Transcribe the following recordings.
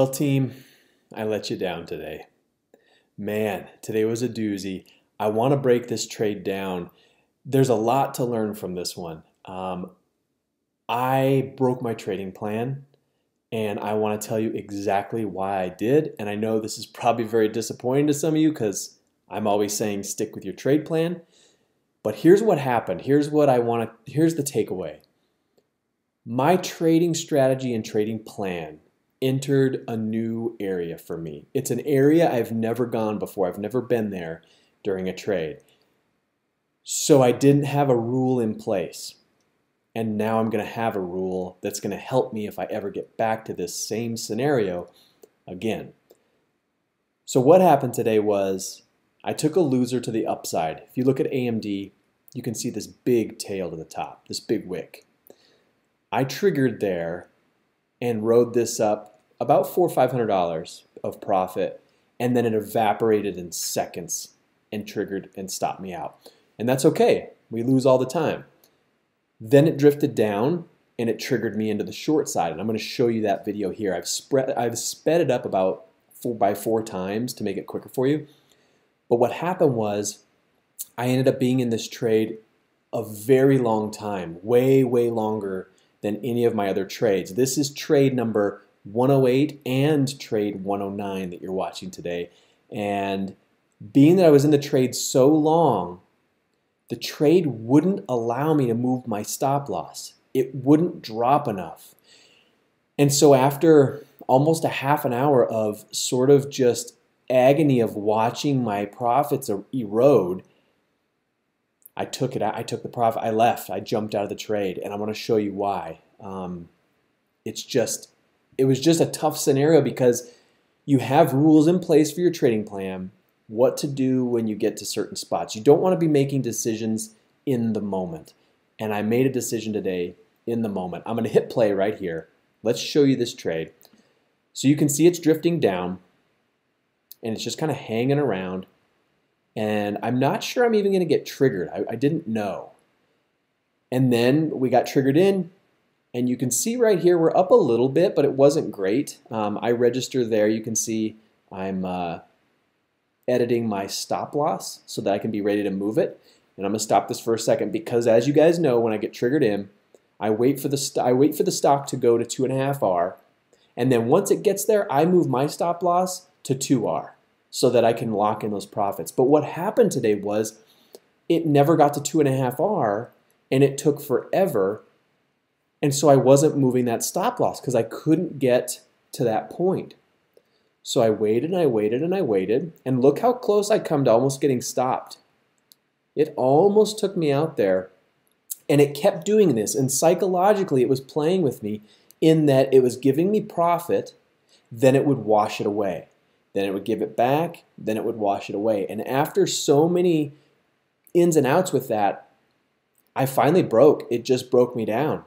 Well, team, I let you down today. Man, today was a doozy. I want to break this trade down. There's a lot to learn from this one. Um, I broke my trading plan, and I want to tell you exactly why I did. And I know this is probably very disappointing to some of you because I'm always saying stick with your trade plan. But here's what happened. Here's what I want to, here's the takeaway. My trading strategy and trading plan entered a new area for me. It's an area I've never gone before. I've never been there during a trade. So I didn't have a rule in place. And now I'm going to have a rule that's going to help me if I ever get back to this same scenario again. So what happened today was I took a loser to the upside. If you look at AMD, you can see this big tail to the top, this big wick. I triggered there and rode this up about four or five hundred dollars of profit, and then it evaporated in seconds and triggered and stopped me out. And that's okay. We lose all the time. Then it drifted down and it triggered me into the short side. And I'm going to show you that video here. I've spread I've sped it up about four by four times to make it quicker for you. But what happened was I ended up being in this trade a very long time, way, way longer than any of my other trades. This is trade number 108 and trade 109 that you're watching today. And being that I was in the trade so long, the trade wouldn't allow me to move my stop loss. It wouldn't drop enough. And so after almost a half an hour of sort of just agony of watching my profits erode, I took it. I took the profit. I left. I jumped out of the trade, and I want to show you why. Um, it's just, it was just a tough scenario because you have rules in place for your trading plan. What to do when you get to certain spots. You don't want to be making decisions in the moment. And I made a decision today in the moment. I'm going to hit play right here. Let's show you this trade. So you can see it's drifting down and it's just kind of hanging around and I'm not sure I'm even going to get triggered. I, I didn't know. And then we got triggered in, and you can see right here we're up a little bit, but it wasn't great. Um, I register there. You can see I'm uh, editing my stop loss so that I can be ready to move it. And I'm going to stop this for a second because, as you guys know, when I get triggered in, I wait for the I wait for the stock to go to two and a half R, and then once it gets there, I move my stop loss to two R so that I can lock in those profits. But what happened today was it never got to two and a half R and it took forever. And so I wasn't moving that stop loss because I couldn't get to that point. So I waited and I waited and I waited. And look how close I come to almost getting stopped. It almost took me out there. And it kept doing this. And psychologically, it was playing with me in that it was giving me profit, then it would wash it away then it would give it back, then it would wash it away. And after so many ins and outs with that, I finally broke. It just broke me down.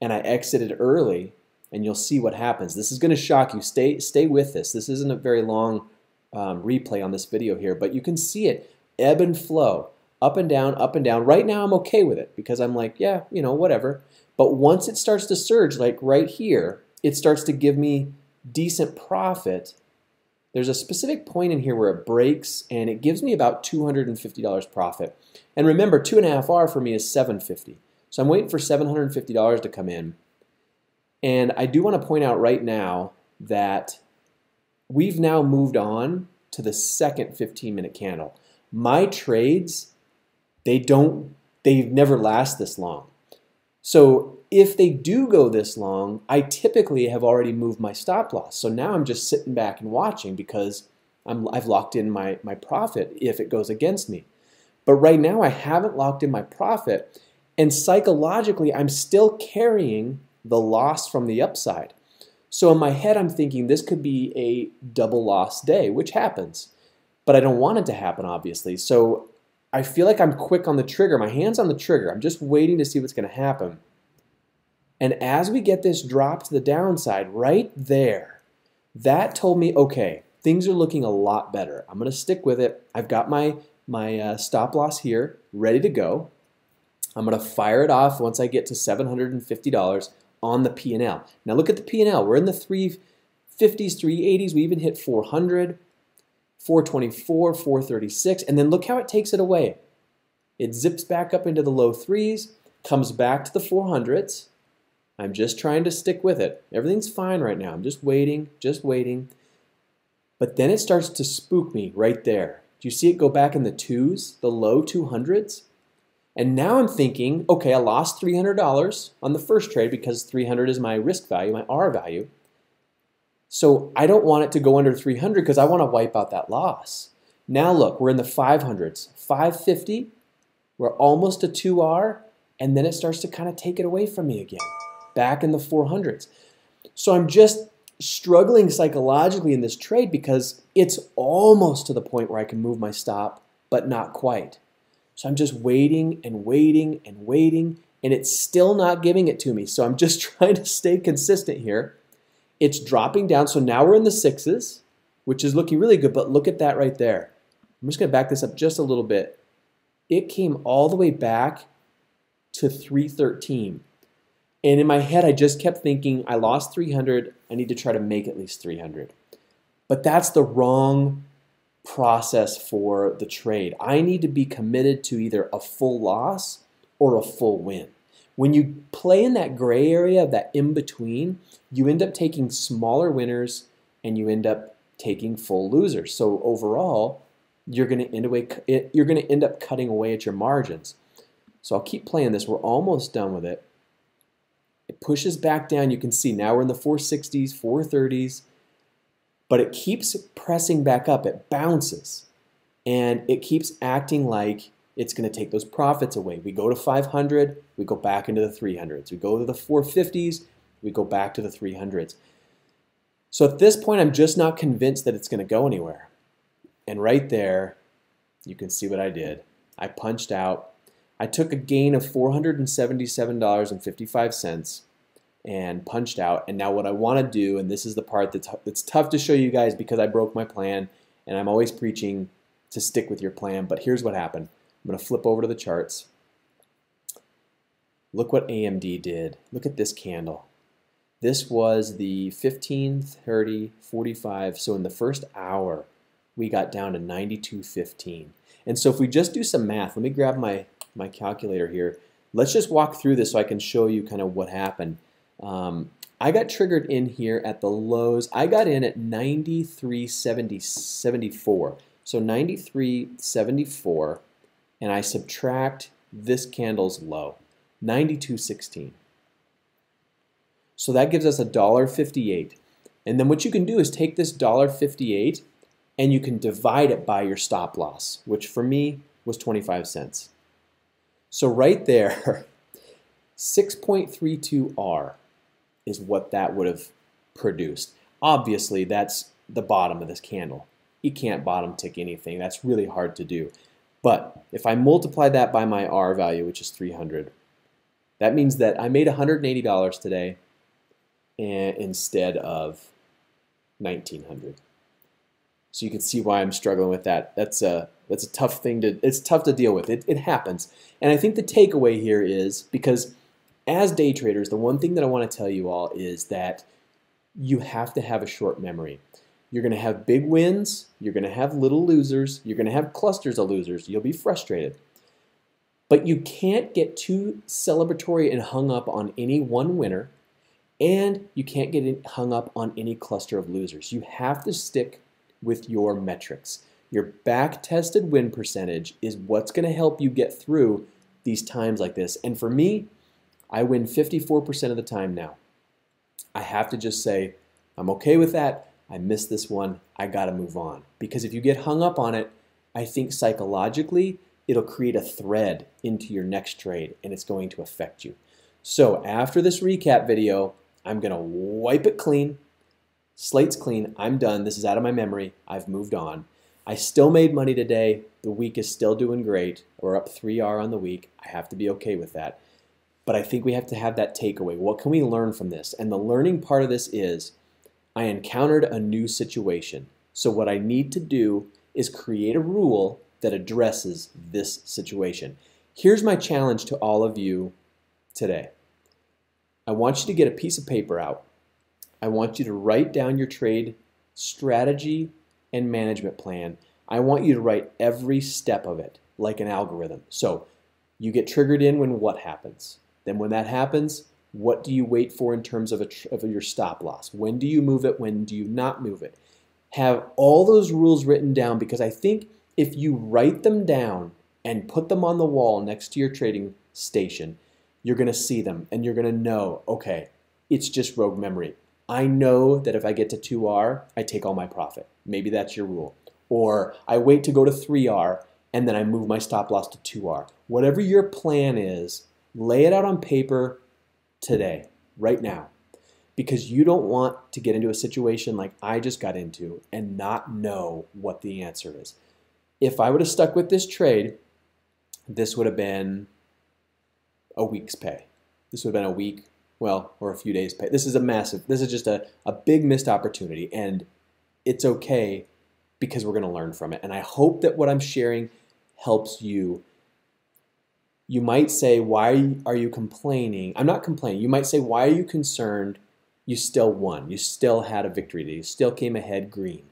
And I exited early, and you'll see what happens. This is going to shock you. Stay, stay with this. This isn't a very long um, replay on this video here, but you can see it ebb and flow, up and down, up and down. Right now, I'm okay with it because I'm like, yeah, you know, whatever. But once it starts to surge, like right here, it starts to give me decent profit there's a specific point in here where it breaks and it gives me about $250 profit. And remember, two and a half R for me is 750. So I'm waiting for $750 to come in. And I do want to point out right now that we've now moved on to the second 15 minute candle. My trades, they don't, they never last this long. So if they do go this long, I typically have already moved my stop loss. So now I'm just sitting back and watching because I'm, I've locked in my, my profit if it goes against me. But right now I haven't locked in my profit and psychologically I'm still carrying the loss from the upside. So in my head I'm thinking this could be a double loss day, which happens. But I don't want it to happen obviously. So I feel like I'm quick on the trigger. My hand's on the trigger. I'm just waiting to see what's going to happen. And as we get this drop to the downside right there, that told me, okay, things are looking a lot better. I'm going to stick with it. I've got my, my uh, stop loss here ready to go. I'm going to fire it off once I get to $750 on the P&L. Now look at the P&L. We're in the 350s, 380s. We even hit 400, 424, 436. And then look how it takes it away. It zips back up into the low threes, comes back to the 400s. I'm just trying to stick with it. Everything's fine right now. I'm just waiting, just waiting. But then it starts to spook me right there. Do you see it go back in the twos, the low 200s? And now I'm thinking, okay, I lost $300 on the first trade because 300 is my risk value, my R value. So I don't want it to go under 300 because I want to wipe out that loss. Now look, we're in the 500s. 550, we're almost a 2R, and then it starts to kind of take it away from me again, back in the 400s. So I'm just struggling psychologically in this trade because it's almost to the point where I can move my stop, but not quite. So I'm just waiting and waiting and waiting, and it's still not giving it to me. So I'm just trying to stay consistent here. It's dropping down. So now we're in the sixes, which is looking really good, but look at that right there. I'm just going to back this up just a little bit. It came all the way back to 313. And in my head, I just kept thinking, I lost 300. I need to try to make at least 300. But that's the wrong process for the trade. I need to be committed to either a full loss or a full win. When you play in that gray area, that in between, you end up taking smaller winners and you end up taking full losers. So overall, you're going to end away, you're going to end up cutting away at your margins. So I'll keep playing this. We're almost done with it. It pushes back down. You can see now we're in the 460s, 430s, but it keeps pressing back up. It bounces and it keeps acting like it's going to take those profits away. We go to 500, we go back into the 300s. We go to the 450s, we go back to the 300s. So at this point, I'm just not convinced that it's going to go anywhere. And right there, you can see what I did. I punched out I took a gain of $477.55 and punched out. And now what I want to do, and this is the part that's, that's tough to show you guys because I broke my plan, and I'm always preaching to stick with your plan, but here's what happened. I'm going to flip over to the charts. Look what AMD did. Look at this candle. This was the 15, 30, 45. So in the first hour, we got down to 92.15. And so if we just do some math, let me grab my my calculator here. Let's just walk through this so I can show you kind of what happened. Um, I got triggered in here at the lows. I got in at 93.74. So 93.74, and I subtract this candle's low, 92.16. So that gives us a $1.58. And then what you can do is take this $1.58 and you can divide it by your stop loss, which for me was 25 cents. So right there, 6.32R is what that would have produced. Obviously, that's the bottom of this candle. You can't bottom tick anything. That's really hard to do. But if I multiply that by my R value, which is 300, that means that I made $180 today instead of 1900 so you can see why I'm struggling with that. That's a that's a tough thing to it's tough to deal with. It it happens. And I think the takeaway here is because as day traders, the one thing that I want to tell you all is that you have to have a short memory. You're going to have big wins, you're going to have little losers, you're going to have clusters of losers. You'll be frustrated. But you can't get too celebratory and hung up on any one winner, and you can't get hung up on any cluster of losers. You have to stick with your metrics. Your back tested win percentage is what's going to help you get through these times like this. And for me, I win 54% of the time now. I have to just say, I'm okay with that. I missed this one. I got to move on. Because if you get hung up on it, I think psychologically, it'll create a thread into your next trade and it's going to affect you. So after this recap video, I'm going to wipe it clean. Slate's clean. I'm done. This is out of my memory. I've moved on. I still made money today. The week is still doing great. We're up 3R on the week. I have to be okay with that. But I think we have to have that takeaway. What can we learn from this? And the learning part of this is I encountered a new situation. So what I need to do is create a rule that addresses this situation. Here's my challenge to all of you today. I want you to get a piece of paper out I want you to write down your trade strategy and management plan. I want you to write every step of it like an algorithm. So you get triggered in when what happens. Then when that happens, what do you wait for in terms of, a, of your stop loss? When do you move it? When do you not move it? Have all those rules written down because I think if you write them down and put them on the wall next to your trading station, you're going to see them and you're going to know, okay, it's just rogue memory. I know that if I get to 2R, I take all my profit. Maybe that's your rule. Or I wait to go to 3R and then I move my stop loss to 2R. Whatever your plan is, lay it out on paper today, right now. Because you don't want to get into a situation like I just got into and not know what the answer is. If I would have stuck with this trade, this would have been a week's pay. This would have been a week, well, or a few days pay. This is a massive, this is just a, a big missed opportunity. And it's okay because we're going to learn from it. And I hope that what I'm sharing helps you. You might say, Why are you complaining? I'm not complaining. You might say, Why are you concerned? You still won. You still had a victory. You still came ahead green.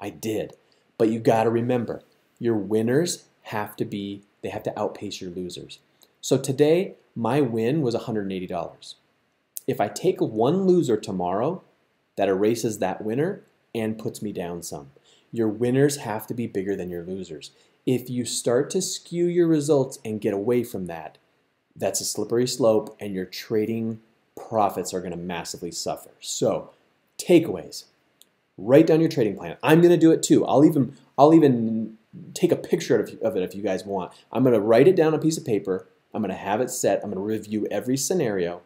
I did. But you got to remember, your winners have to be, they have to outpace your losers. So today, my win was $180. If I take one loser tomorrow, that erases that winner and puts me down some. Your winners have to be bigger than your losers. If you start to skew your results and get away from that, that's a slippery slope and your trading profits are going to massively suffer. So, takeaways. Write down your trading plan. I'm going to do it too. I'll even I'll even take a picture of it if you guys want. I'm going to write it down on a piece of paper. I'm going to have it set. I'm going to review every scenario.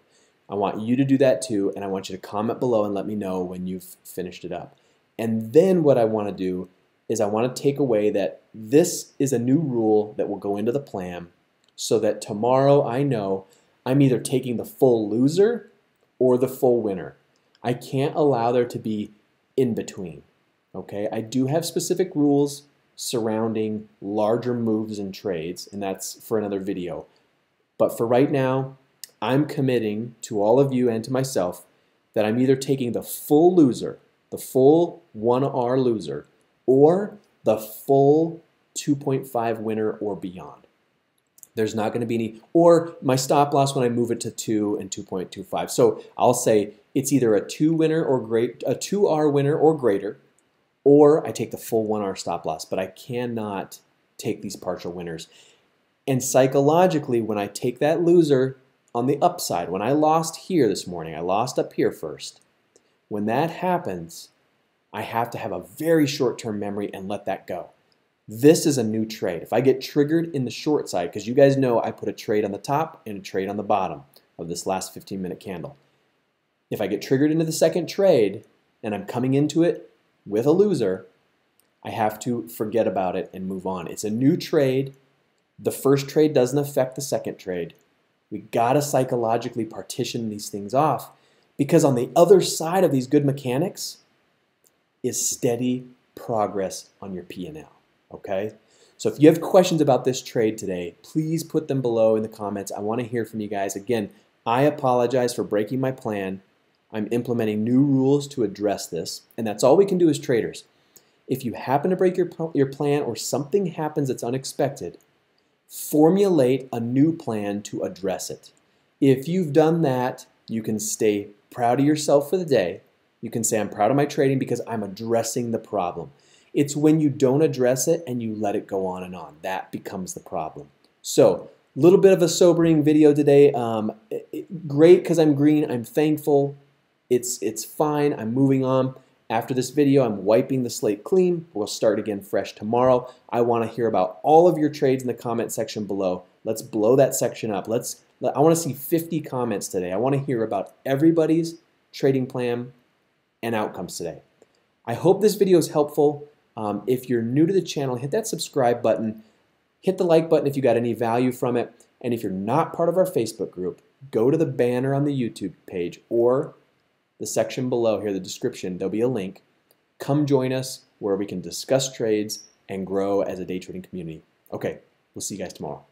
I want you to do that too, and I want you to comment below and let me know when you've finished it up. And then what I want to do is I want to take away that this is a new rule that will go into the plan so that tomorrow I know I'm either taking the full loser or the full winner. I can't allow there to be in between. Okay, I do have specific rules surrounding larger moves and trades, and that's for another video. But for right now, I'm committing to all of you and to myself that I'm either taking the full loser, the full 1R loser, or the full 2.5 winner or beyond. There's not going to be any, or my stop loss when I move it to 2 and 2.25. So I'll say it's either a 2 winner or great, a 2R winner or greater, or I take the full 1R stop loss, but I cannot take these partial winners. And psychologically, when I take that loser on the upside, when I lost here this morning, I lost up here first. When that happens, I have to have a very short term memory and let that go. This is a new trade. If I get triggered in the short side, because you guys know I put a trade on the top and a trade on the bottom of this last 15 minute candle. If I get triggered into the second trade and I'm coming into it with a loser, I have to forget about it and move on. It's a new trade. The first trade doesn't affect the second trade. We got to psychologically partition these things off because on the other side of these good mechanics is steady progress on your P&L, okay? So if you have questions about this trade today, please put them below in the comments. I want to hear from you guys. Again, I apologize for breaking my plan. I'm implementing new rules to address this, and that's all we can do as traders. If you happen to break your, your plan or something happens that's unexpected, formulate a new plan to address it. If you've done that, you can stay proud of yourself for the day. You can say, I'm proud of my trading because I'm addressing the problem. It's when you don't address it and you let it go on and on. That becomes the problem. So, a little bit of a sobering video today. Um, great because I'm green. I'm thankful. It's, it's fine. I'm moving on. After this video, I'm wiping the slate clean. We'll start again fresh tomorrow. I want to hear about all of your trades in the comment section below. Let's blow that section up. Let's. I want to see 50 comments today. I want to hear about everybody's trading plan and outcomes today. I hope this video is helpful. Um, if you're new to the channel, hit that subscribe button. Hit the like button if you got any value from it. And if you're not part of our Facebook group, go to the banner on the YouTube page or the section below here, the description, there'll be a link. Come join us where we can discuss trades and grow as a day trading community. Okay, we'll see you guys tomorrow.